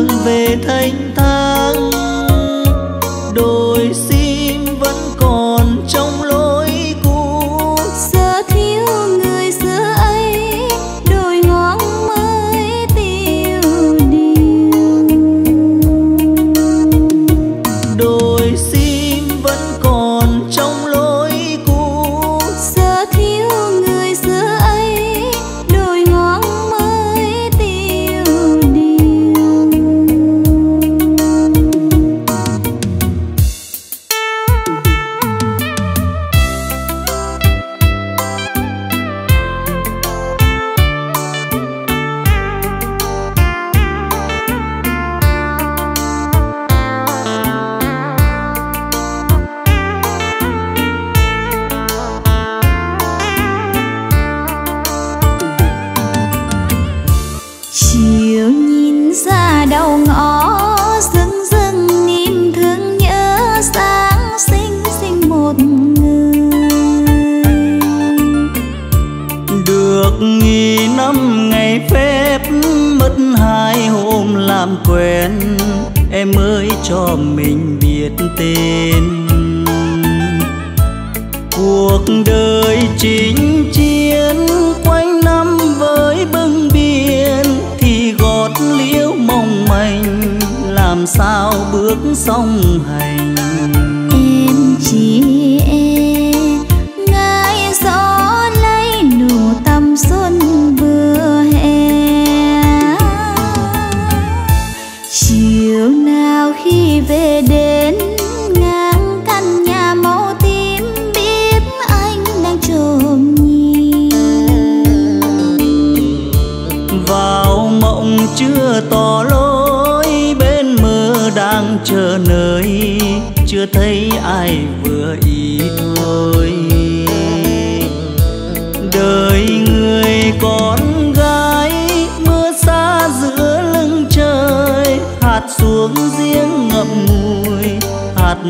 đường về thanh thang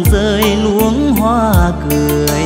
rơi luống hoa cười.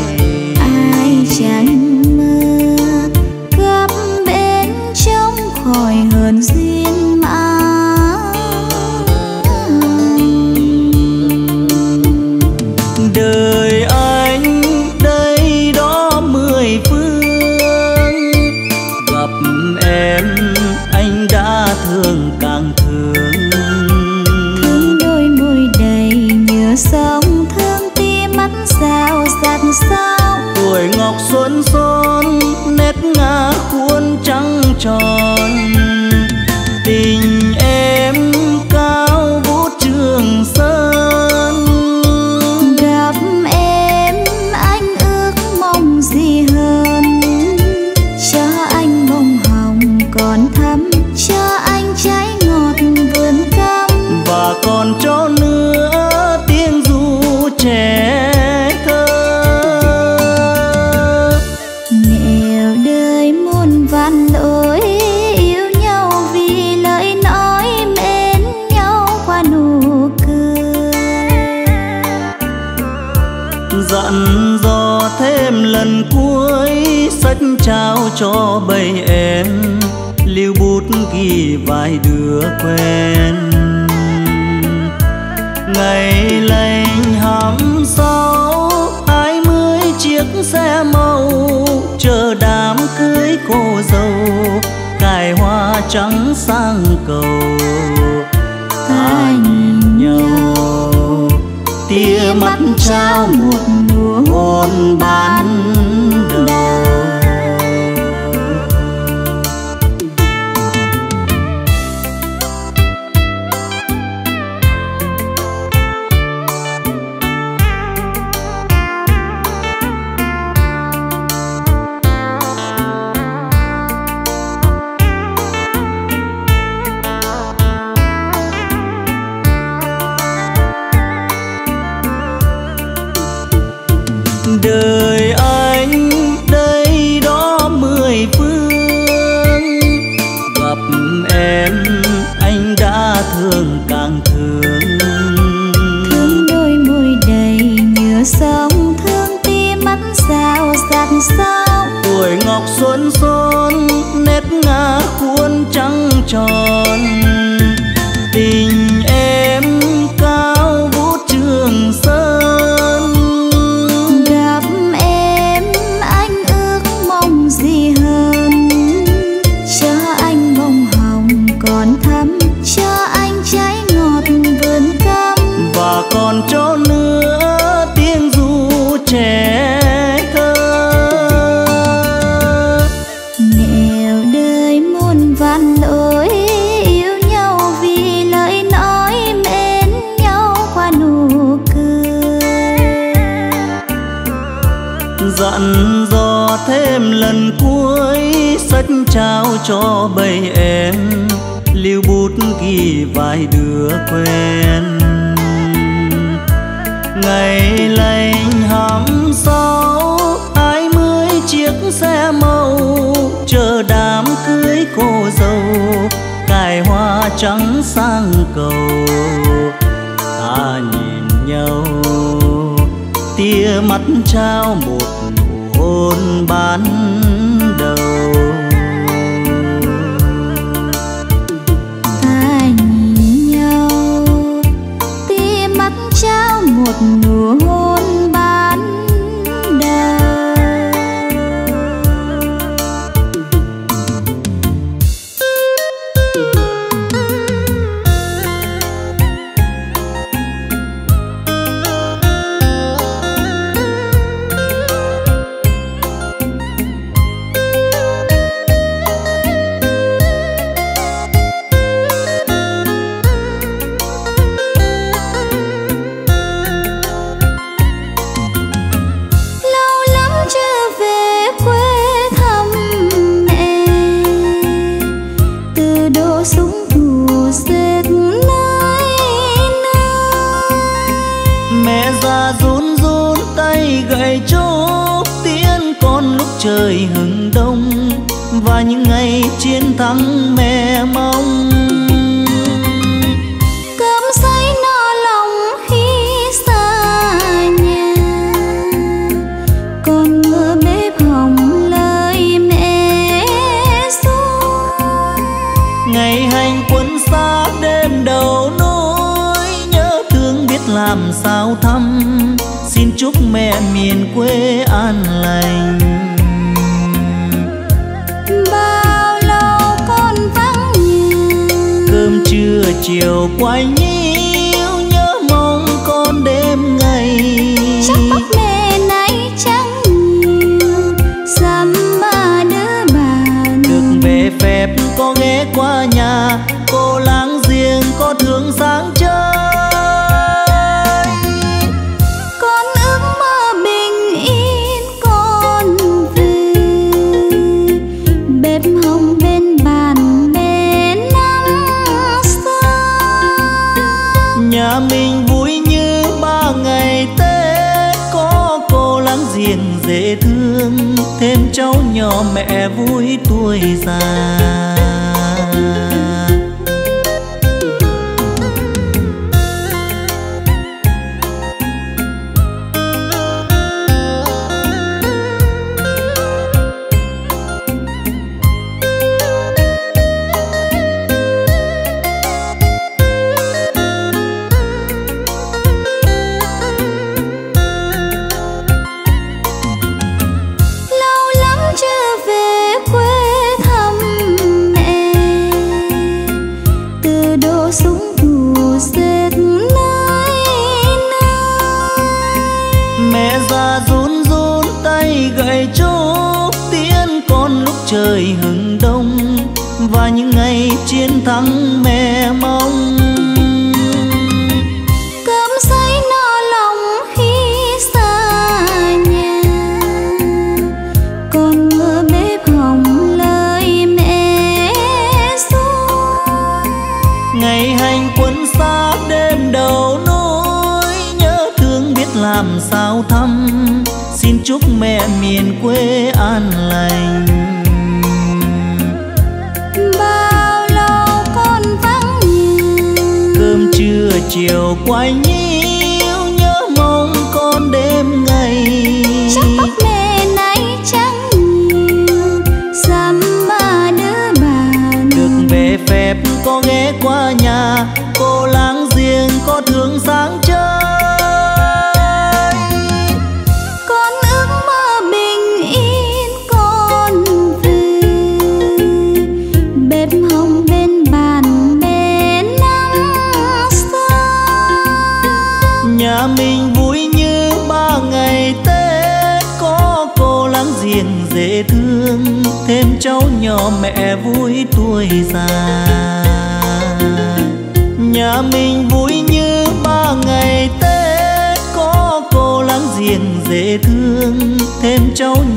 thương thêm cháu nhỏ mẹ vui tuổi già.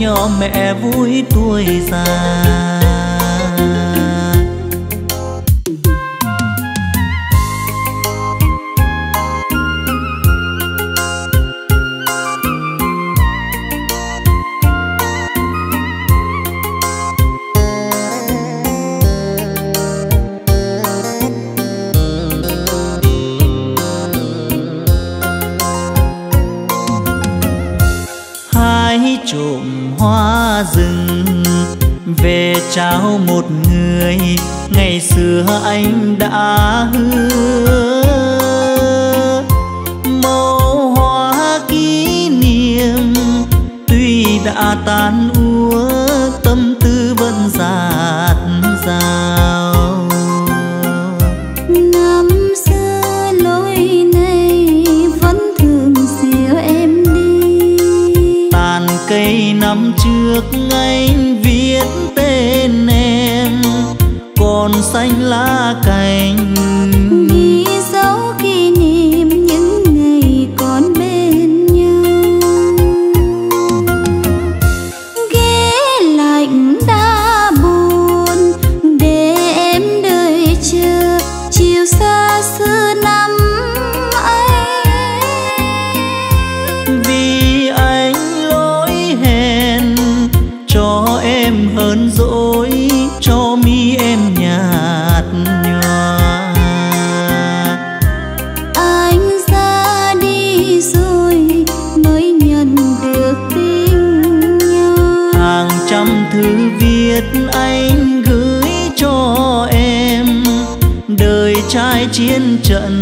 cho mẹ vui tuổi già. cành trận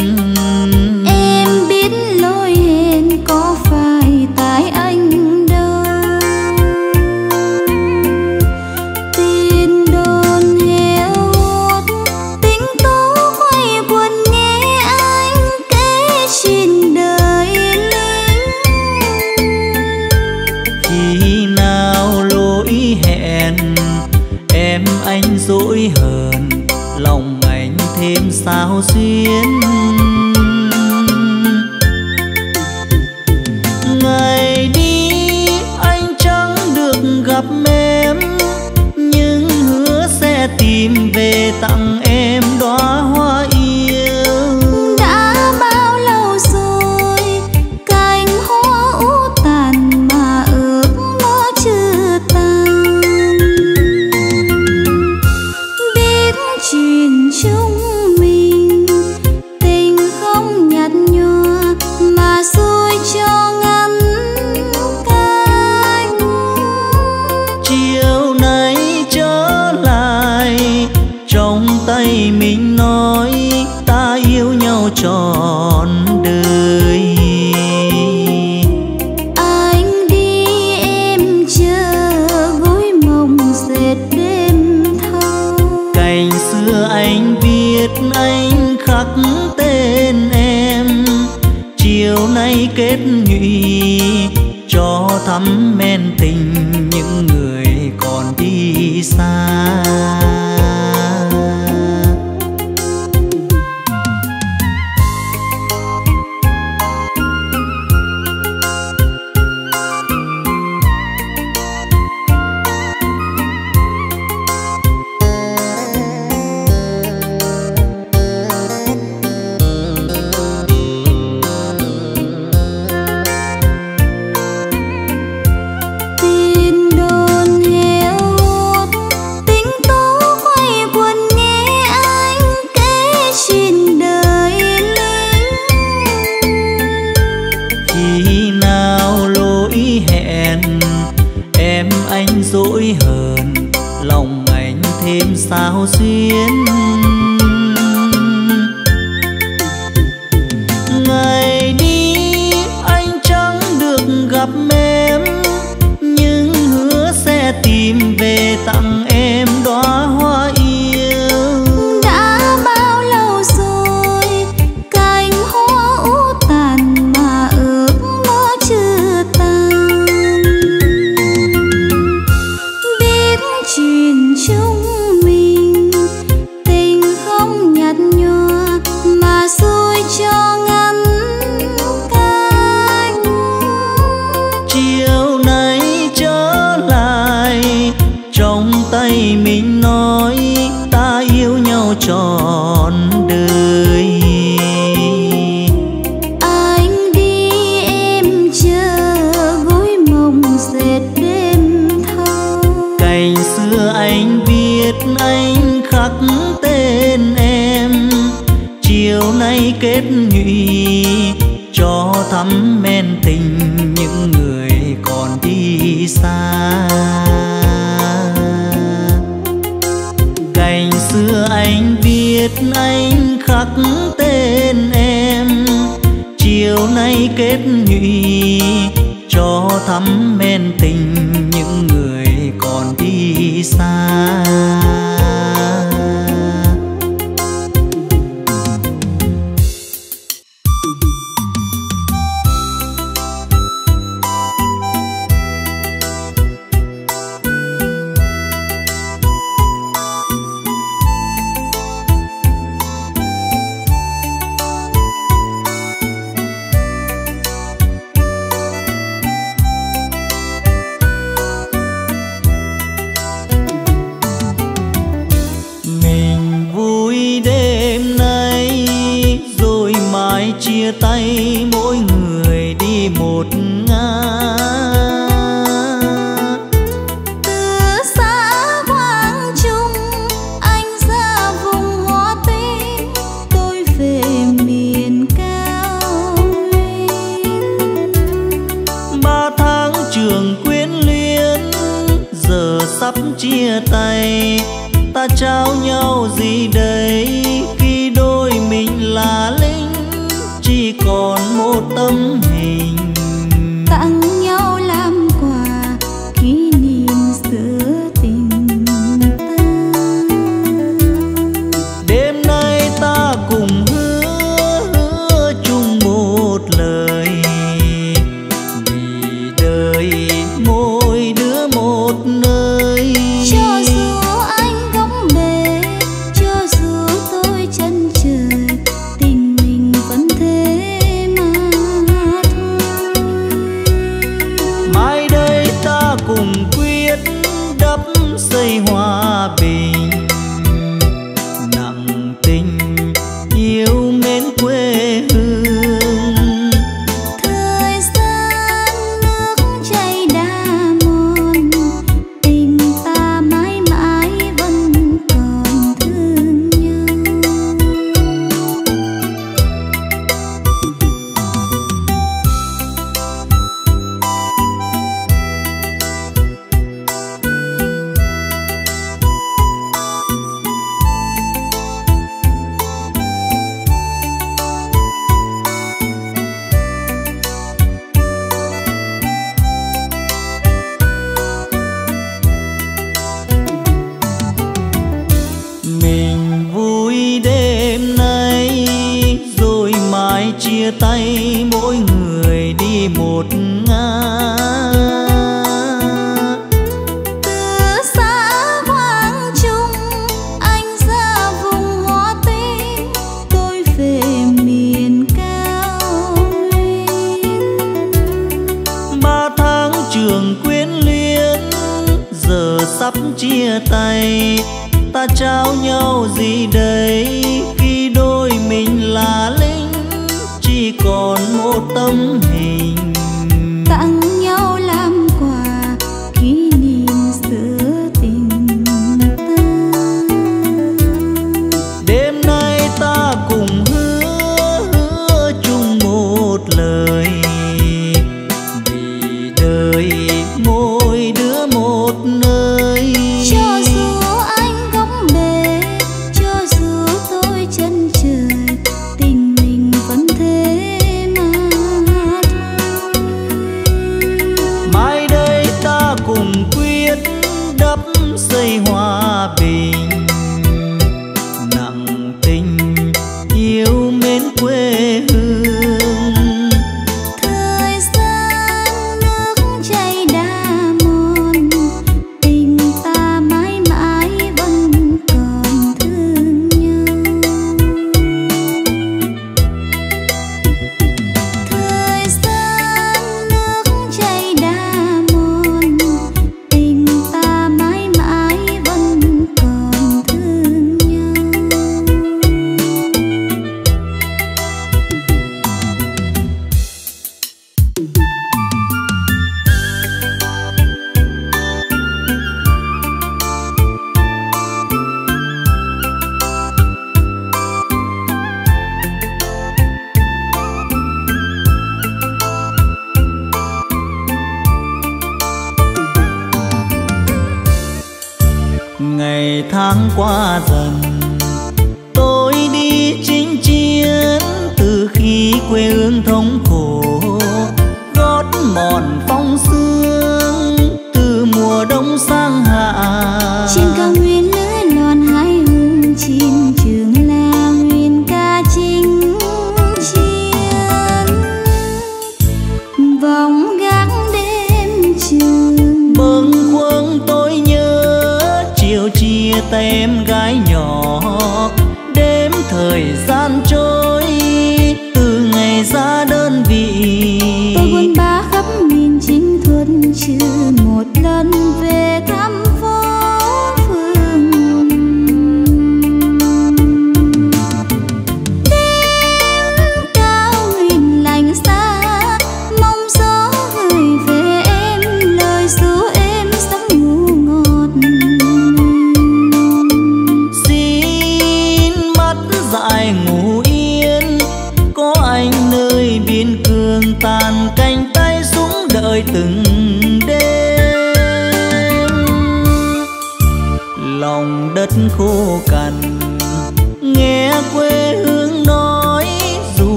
chia tay.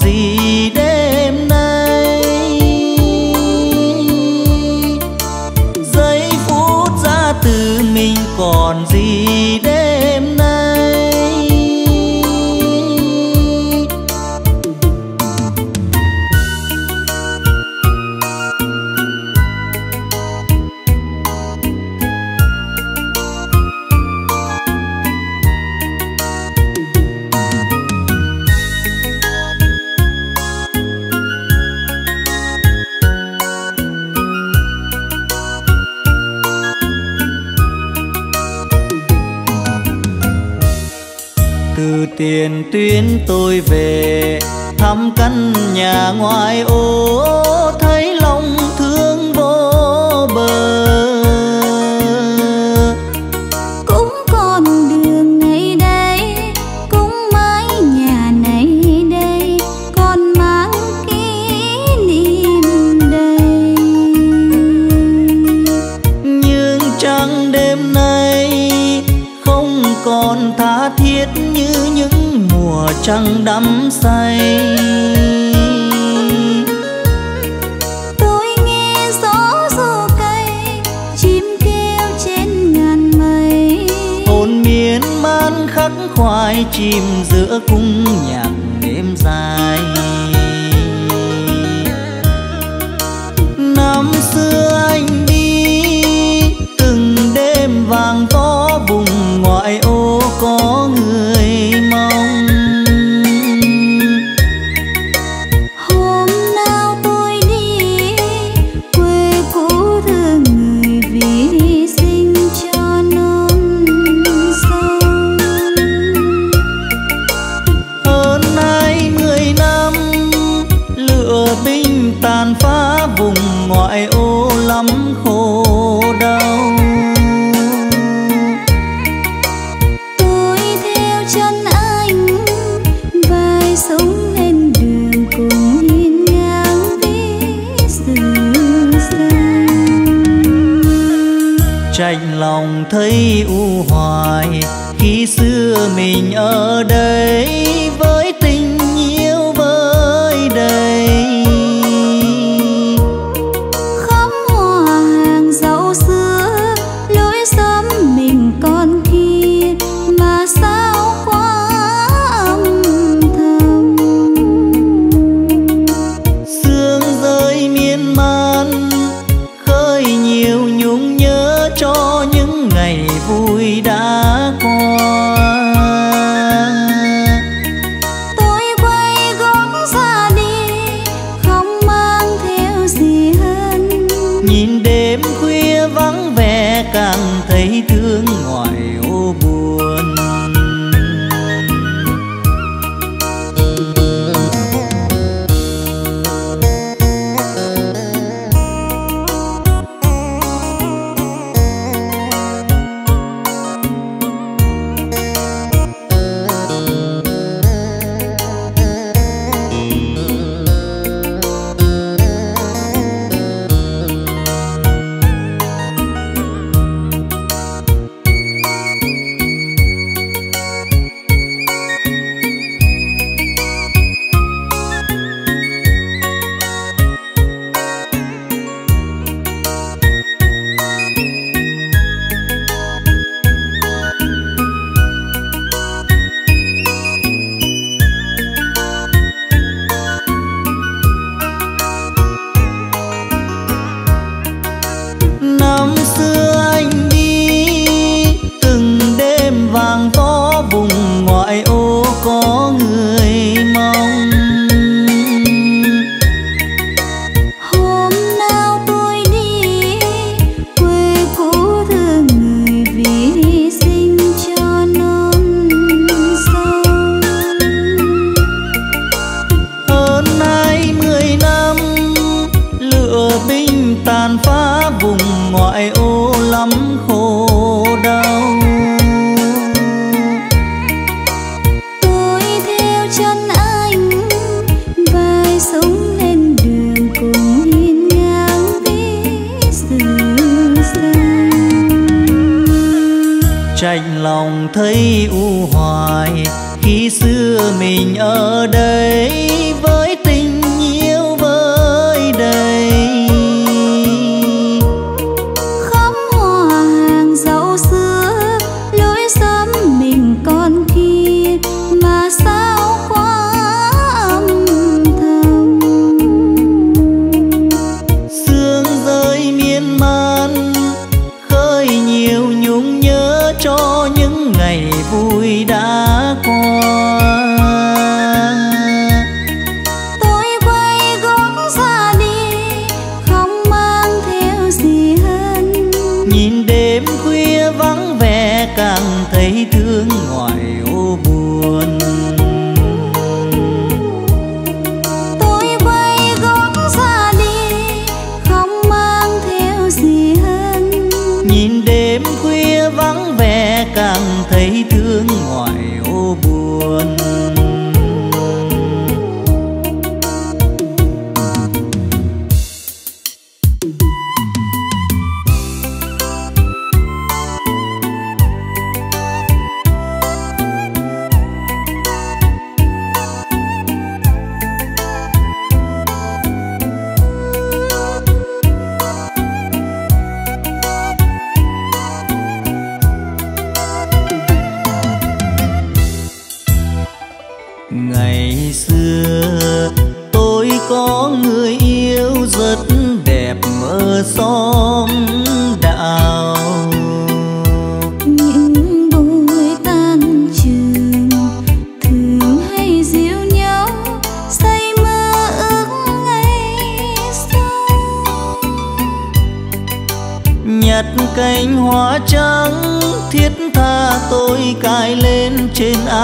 dias. Khoai chim giữa cung nhạc đêm dài. Mình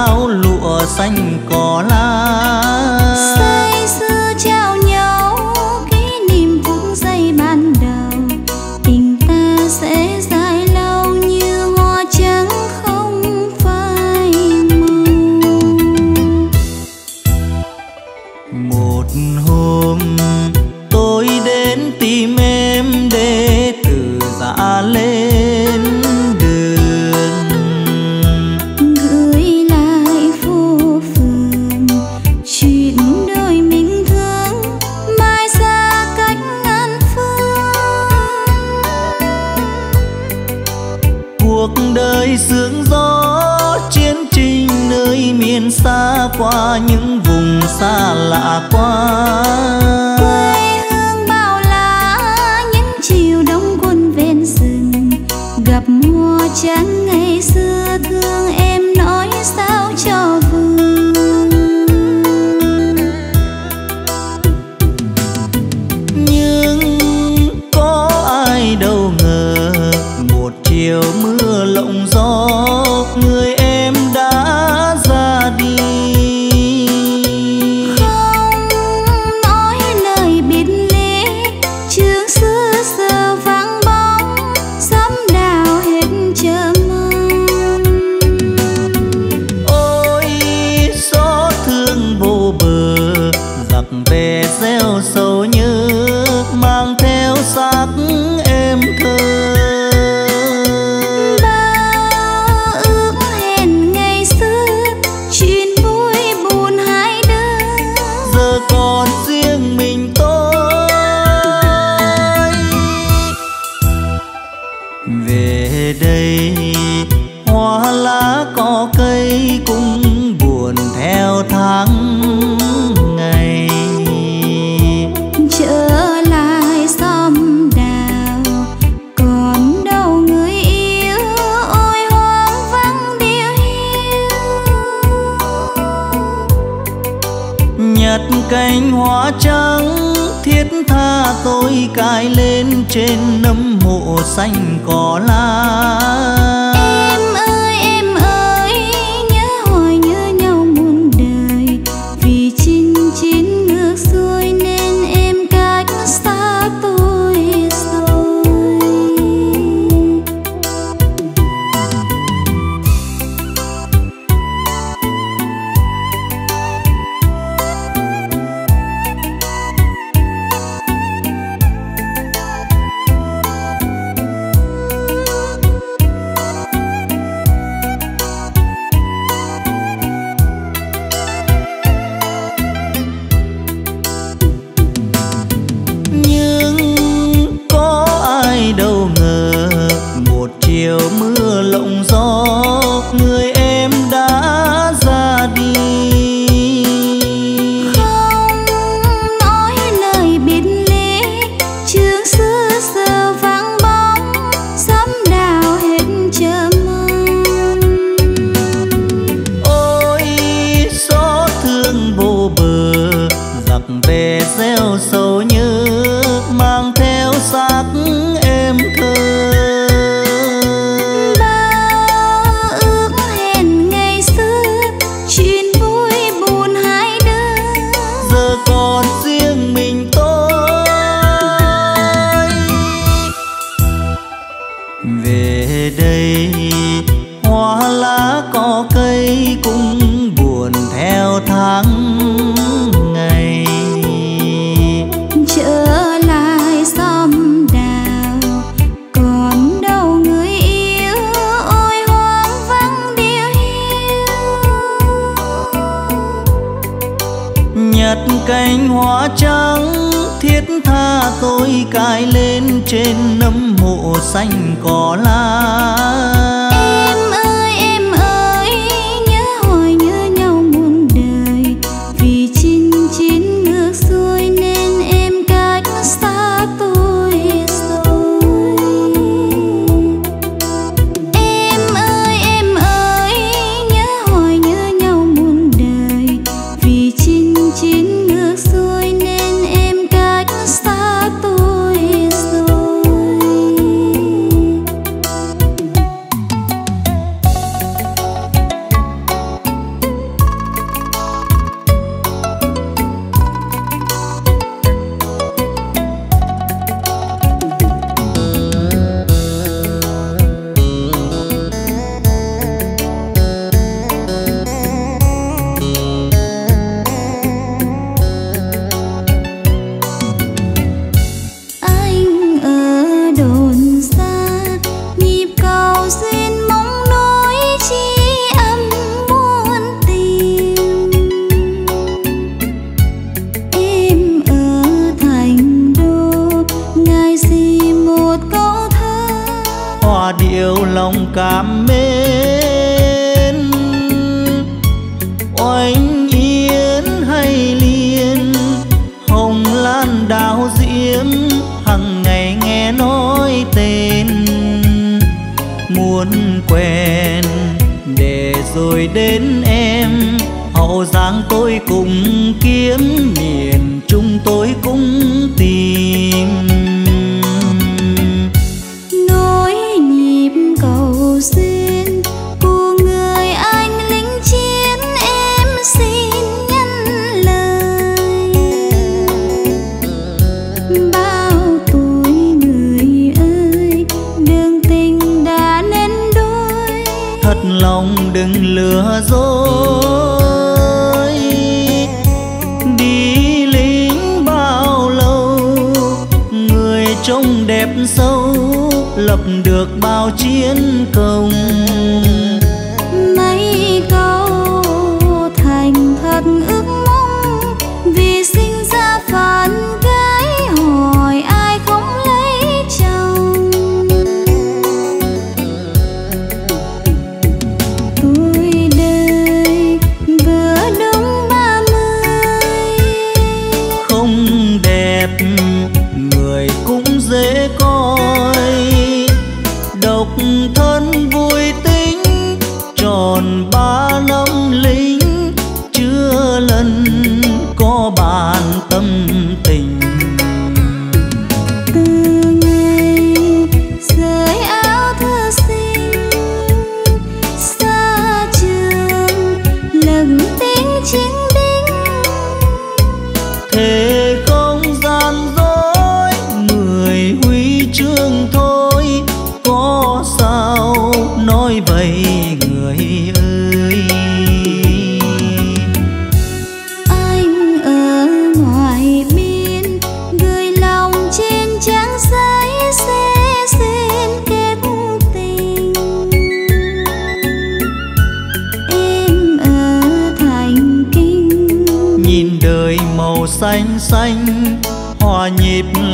áo lụa xanh cỏ lá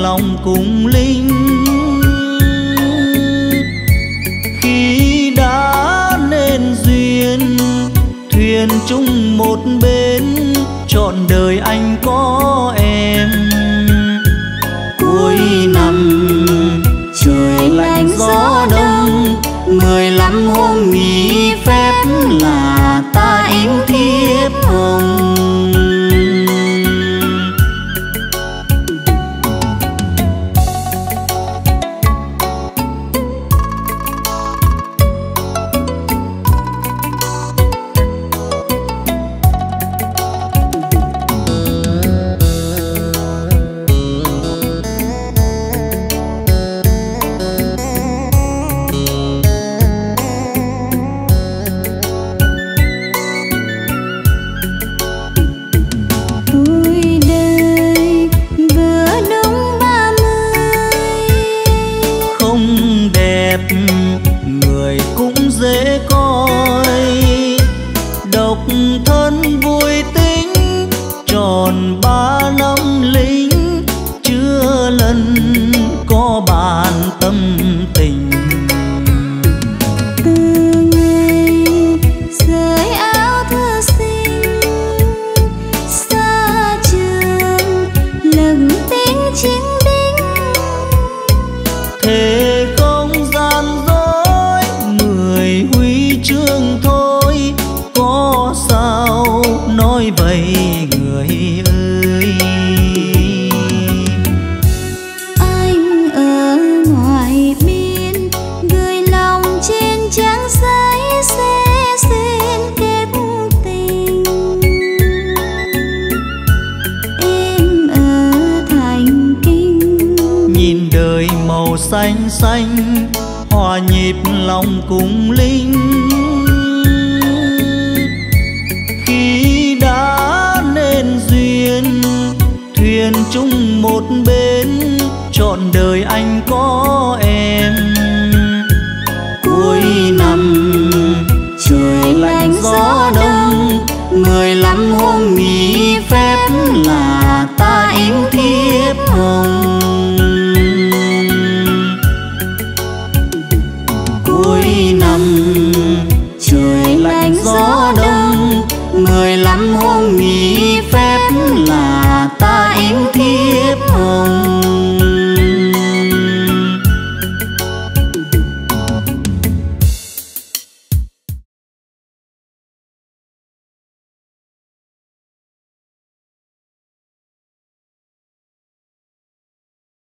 lòng cùng linh. Khi đã nên duyên thuyền chung một